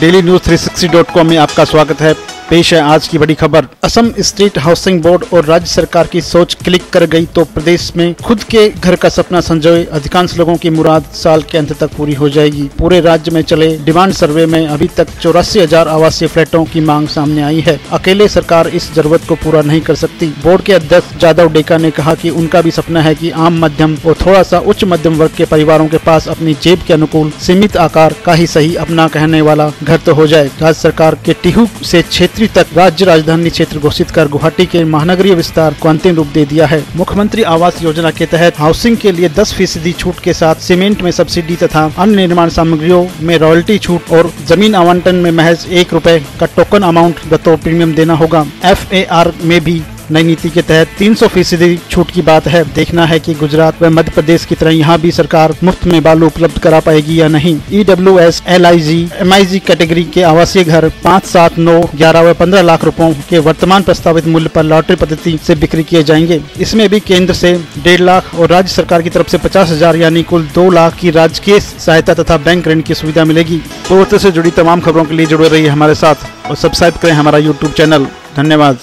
Daily news 360.com में आपका स्वागत है। पेश है आज की बड़ी खबर। असम स्टेट हाउसिंग बोर्ड और राज्य सरकार की सोच क्लिक कर गई तो प्रदेश में खुद के घर का सपना संजोए। अधिकांश लोगों की मुराद साल के अंत तक पूरी हो जाएगी। पूरे राज्य में चले डिमांड सर्वे में अभी तक चौरासी हज़ार आवासीय फ्लैटों की मांग सामने आई है। अकेले सरकार इस ज़रूरत को पूरा नहीं कर सकती। बोर्ड के अध्यक्ष जादव डेका ने कहा की उनका भी सपना है की आम मध्यम और थोड़ा सा उच्च मध्यम वर्ग के परिवारों के पास अपनी जेब के अनुकूल सीमित आकार का ही सही अपना कहने वाला घर तो हो जाए। राज्य सरकार के टिहू ऐसी क्षेत्र क्षेत्री तक राज्य राजधानी क्षेत्र घोषित कर गुवाहाटी के महानगरीय विस्तार को अंतिम रूप दे दिया है। मुख्यमंत्री आवास योजना के तहत हाउसिंग के लिए 10 फ़ीसदी छूट के साथ सीमेंट में सब्सिडी तथा अन्य निर्माण सामग्रियों में रॉयल्टी छूट और ज़मीन आवंटन में महज एक रूपए का टोकन अमाउंट बतौर प्रीमियम देना होगा। एफएआर में भी नई नीति के तहत 300 फ़ीसदी छूट की बात है। देखना है कि गुजरात व मध्य प्रदेश की तरह यहाँ भी सरकार मुफ़्त में बालू उपलब्ध करा पाएगी या नहीं। E W S L I G M I G category के आवासीय घर पाँच सात नौ ग्यारह व पंद्रह लाख रुपयों के वर्तमान प्रस्तावित मूल्य पर लॉटरी पद्धति से बिक्री किए जाएँगे। इसमें भी केंद्र से डेढ़ लाख और राज्य सरकार की तरफ़ से पचास हज़ार यानी कुल दो लाख की राजकीय सहायता तथा बैंक ऋण की सुविधा मिलेगी। पूर्वोत्तर से जुड़ी तमाम खबरों के लिए जुड़े रहिए हमारे साथ और सब्सक्राइब करें हमारा यूट्यूब चैनल धन्यवाद।